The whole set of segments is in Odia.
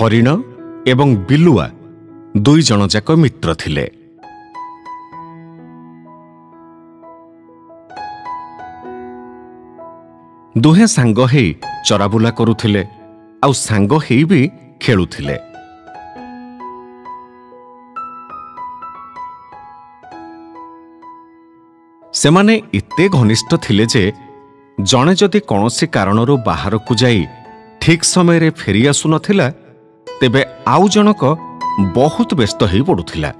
ହରିଣ ଏବଂ ବିଲୁଆ ଦୁଇ ଜଣ ଯାକ ମିତ୍ର ଥିଲେ। ଦୁହେଁ ସାଙ୍ଗ ହେଇ ଚରାବୁଲା କରୁଥିଲେ ଆଉ ସାଙ୍ଗ ହେଇ ବି ଖେଳୁଥିଲେ। ସେମାନେ ଏତେ ଘନିଷ୍ଠ ଥିଲେ ଯେ ଜଣେ ଯଦି କୌଣସି କାରଣରୁ ବାହାରକୁ ଯାଇ ଠିକ୍ ସମୟରେ ଫେରି ଆସୁନଥିଲା ତେବେ ଆଉ ଜଣକ ବହୁତ ବ୍ୟସ୍ତ ହେଇ ପଡୁଥିଲା।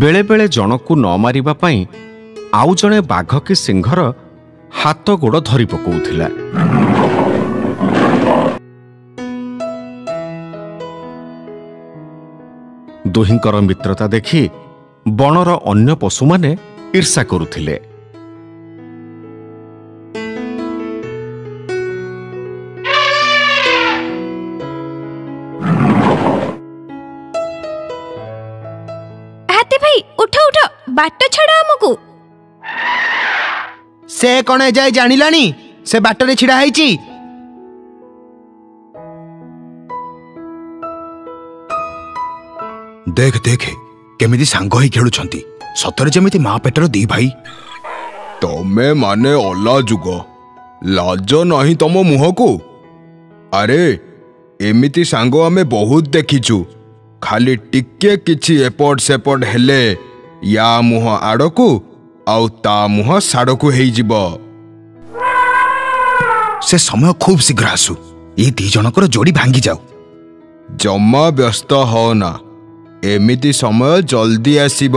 ବେଳେବେଳେ ଜଣକୁ ନ ମାରିବା ପାଇଁ ଆଉ ଜଣେ ବାଘ କି ସିଂହର ହାତ ଗୋଡ଼ ଧରି ପକାଉଥିଲା। ଦୁହିଁଙ୍କର ମିତ୍ରତା ଦେଖି ବଣର ଅନ୍ୟ ପଶୁମାନେ ଈର୍ଷା କରୁଥିଲେ। ହାତୀ ଭାଇ ଉଠ ଉଠ ବାଟ ଛାଡ଼ ଆମକୁ। ସେ କଣ ଏଯାଏ ଜାଣିଲାଣି? ସେ ବାଟରେ ଛିଡା ହେଇଛି। ଦେଖ ଦେଖ କେମିତି ସାଙ୍ଗ ହେଇ ଖେଳୁଛନ୍ତି। ସତରେ ଯେମିତି ମା ପେଟର ଦି ଭାଇ। ତମେ ମାନେ ଅଲା ଯୁଗ। ଲାଜ ନାହିଁ ତମ ମୁହଁକୁ। ଆରେ ଏମିତି ସାଙ୍ଗ ଆମେ ବହୁତ ଦେଖିଛୁ। ଖାଲି ଟିକେ କିଛି ଏପଟ ସେପଟ ହେଲେ ୟା ମୁହଁ ଆଡ଼କୁ ଆଉ ତା ମୁହଁ ସାଡ଼କୁ ହେଇଯିବ। ସେ ସମୟ ଖୁବ୍ ଶୀଘ୍ର ଆସୁ। ଏଇ ଦି ଜଣଙ୍କର ଯୋଡ଼ି ଭାଙ୍ଗି ଯାଉ ଜମା ବ୍ୟସ୍ତ ହଅନା। ଏମିତି ସମୟ ଜଲ୍ଦି ଆସିବ।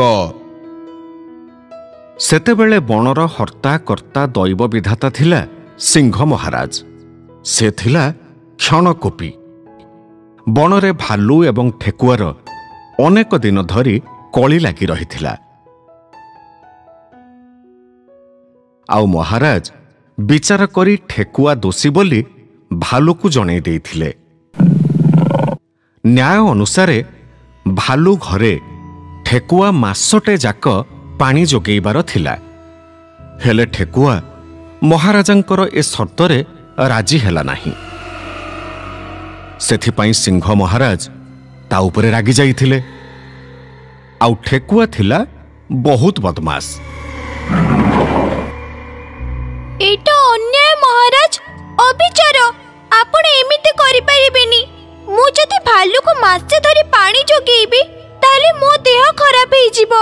ସେତେବେଳେ ବଣର ହର୍ତ୍ତା କର୍ତ୍ତା ଦୈବ ବିଧାତା ଥିଲା ସିଂହ ମହାରାଜ। ସେ ଥିଲା କ୍ଷଣକୋପୀ। ବଣରେ ଭାଲୁ ଏବଂ ଠେକୁଆର ଅନେକ ଦିନ ଧରି କଳି ଲାଗି ରହିଥିଲା। ଆଉ ମହାରାଜ ବିଚାର କରି ଠେକୁଆ ଦୋଷୀ ବୋଲି ଭାଲୁକୁ ଜଣେଇ ଦେଇଥିଲେ। ନ୍ୟାୟ ଅନୁସାରେ ଭାଲୁ ଘରେ ଠେକୁଆ ମାସଟେ ଯାକ ପାଣି ଯୋଗେଇବାର ଥିଲା। ହେଲେ ଠେକୁଆ ମହାରାଜାଙ୍କର ଏ ସର୍ତ୍ତରେ ରାଜି ହେଲା ନାହିଁ। ସେଥିପାଇଁ ସିଂହ ମହାରାଜ ତା ଉପରେ ରାଗି ଯାଇଥିଲେ। ଆଉ ଠେକୁଆ ଥିଲା ବହୁତ ବଦମାସ। ଏଇଟା ଅନ୍ୟାୟ ମହାରାଜ ଅବିଚାର। ଆପଣ ଏମିତି କରିପାରିବେନି। ମୁଁ ଯଦି ଭାଲୁକୁ ମାସେ ଧରି ପାଣି ଯୋଗେଇବି ତାହେଲେ ମୋ ଦେହ ଖରାପ ହେଇଯିବ।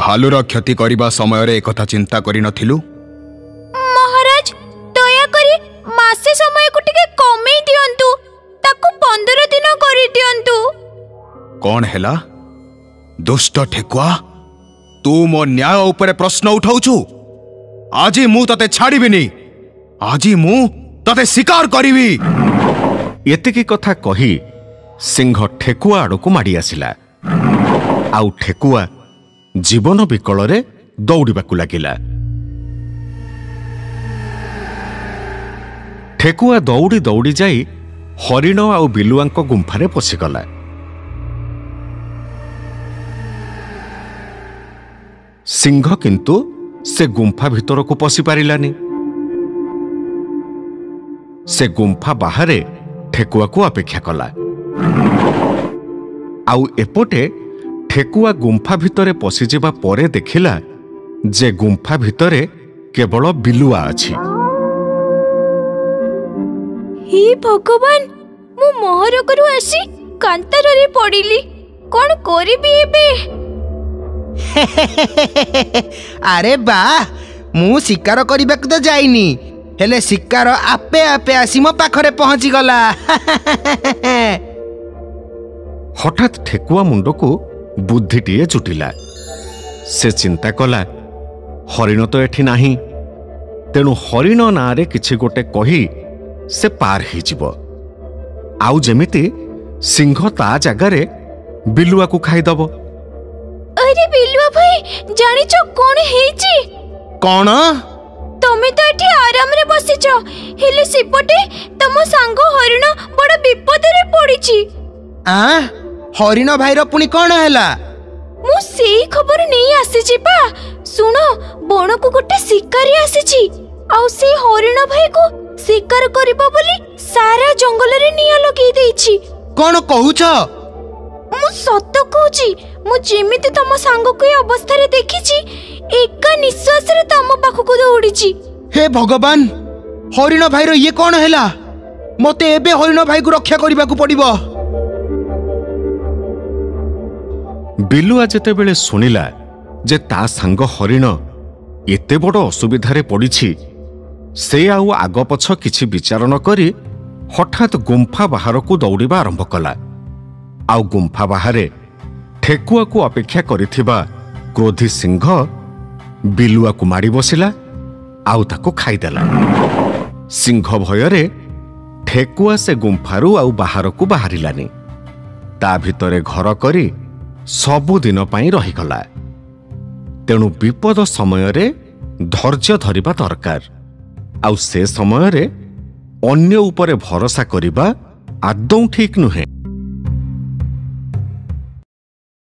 ଭାଲୁର କ୍ଷତି କରିବା ସମୟରେ ଏକଥା ଚିନ୍ତା କରିନଥିଲୁ? ମହାରାଜ ଦୟାକରି ମାସେ ସମୟକୁ ଟିକେ କମେଇ ଦିଅନ୍ତୁ। ତାକୁ ପନ୍ଦର ଦିନ କରିଦିଅନ୍ତୁ। କଣ ହେଲା? ଦୁଷ୍ଟ ଠେକୁଆ ତୁ ମୋ ନ୍ୟାୟ ଉପରେ ପ୍ରଶ୍ନ ଉଠାଉଛୁ? ଆଜି ମୁଁ ତତେ ଛାଡ଼ିବିନି। ଆଜି ମୁଁ ତତେ ଶିକାର କରିବି। ଏତିକି କଥା କହି ସିଂହ ଠେକୁଆ ଆଡ଼କୁ ମାଡ଼ି ଆସିଲା। ଆଉ ଠେକୁଆ ଜୀବନ ବିକଳରେ ଦୌଡ଼ିବାକୁ ଲାଗିଲା। ଠେକୁଆ ଦୌଡ଼ି ଦୌଡ଼ି ଯାଇ ହରିଣ ଆଉ ବିଲୁଆଙ୍କ ଗୁମ୍ଫାରେ ପଶିଗଲା। ସିଂହ କିନ୍ତୁ ସେ ଗୁମ୍ଫା ଭିତରକୁ ପଶି ପାରିଲାନି ସେ ଗୁମ୍ଫା ବାହାରେ ଠେକୁଆକୁ ଅପେକ୍ଷା କଲା। ଆଉ ଏପଟେ ଠେକୁଆ ଗୁମ୍ଫା ଭିତରେ ପଶିଯିବା ପରେ ଦେଖିଲା ଯେ ଗୁମ୍ଫା ଭିତରେ କେବଳ ବିଲୁଆ ଅଛି। ହେ ଭଗବାନ! ମୁଁ ମହରକରୁ ଆସି କାନ୍ତାରରେ ପଡ଼ିଲି। କଣ କରିବି ଏବେ? ଆରେ ବା ମୁଁ ଶିକାର କରିବାକୁ ତ ଯାଇନି। ହେଲେ ଶିକାର ଆପେ ଆପେ ଆସି ମୋ ପାଖରେ ପହଞ୍ଚିଗଲା। ହଠାତ୍ ଠେକୁଆ ମୁଣ୍ଡକୁ ବୁଦ୍ଧିଟିଏ ଜୁଟିଲା ସେ ଚିନ୍ତା କଲା ହରିଣ ତ ଏଠି ନାହିଁ। ତେଣୁ ହରିଣ ନାଁରେ କିଛି ଗୋଟେ କହି ସେ ପାର ହେଇଯିବ। ଆଉ ଯେମିତି ସିଂହ ତା ଜାଗାରେ ବିଲୁଆକୁ ଖାଇଦବ। ଆରେ ବିଲୁଆ ଭାଇ ଜାଣିଛ କଣ ହେଇଛି? କଣ? ତମେ ତ ଏଠି ଆରାମରେ ବସିଛ। ହେଲେ ସେପଟେ ତମ ସାଙ୍ଗ ହରିଣ ବଡ ବିପଦରେ ପଡିଛି। ଆଁ ହରିଣ ଭାଇର ପୁଣି କଣ ହେଲା? ମୁଁ ସେଇ ଖବର ନେଇ ଆସିଛି ପା। ଶୁଣ ବଣକୁ ଗୋଟେ ଶିକାରୀ ଆସିଛି। ଆଉ ସେ ହରିଣ ଭାଇକୁ ଶିକାର କରିବ ବୋଲି ସାରା ଜଙ୍ଗଲରେ ନିଆଁ ଲଗେଇ ଦେଇଛି। କଣ କହୁଛ? ମୁଁ ସତ କହୁଛି ମୁଁ ଯେମିତି ତମ ସାଙ୍ଗକୁ ଏ ଅବସ୍ଥାରେ ଦେଖିଛି ଏକା ନିଶ୍ୱାସରେ ତମ ପାଖକୁ ଦୌଡ଼ିଛି। ହେ ଭଗବାନ ହରିଣ ଭାଇର ଇଏ କଣ ହେଲା? ମତେ ଏବେ ହରିଣ ଭାଇକୁ ରକ୍ଷା କରିବାକୁ ପଡିବ। ବିଲୁଆ ଯେତେବେଳେ ଶୁଣିଲା ଯେ ତା ସାଙ୍ଗ ହରିଣ ଏତେ ବଡ଼ ଅସୁବିଧାରେ ପଡ଼ିଛି ସେ ଆଉ ଆଗ ପଛ କିଛି ବିଚାର ନ କରି ହଠାତ୍ ଗୁମ୍ଫା ବାହାରକୁ ଦୌଡ଼ିବା ଆରମ୍ଭ କଲା। ଆଉ ଗୁମ୍ଫା ବାହାରେ ଠେକୁଆକୁ ଅପେକ୍ଷା କରିଥିବା କ୍ରୋଧୀ ସିଂହ ବିଲୁଆକୁ ମାଡ଼ି ବସିଲା ଆଉ ତାକୁ ଖାଇଦେଲା। ସିଂହ ଭୟରେ ଠେକୁଆ ସେ ଗୁମ୍ଫାରୁ ଆଉ ବାହାରକୁ ବାହାରିଲାନି। ତା ଭିତରେ ଘର କରି ସବୁଦିନ ପାଇଁ ରହିଗଲା। ତେଣୁ ବିପଦ ସମୟରେ ଧୈର୍ଯ୍ୟ ଧରିବା ଦରକାର। ଆଉ ସେ ସମୟରେ ଅନ୍ୟ ଉପରେ ଭରସା କରିବା ଆଦୌ ଠିକ୍ ନୁହେଁ।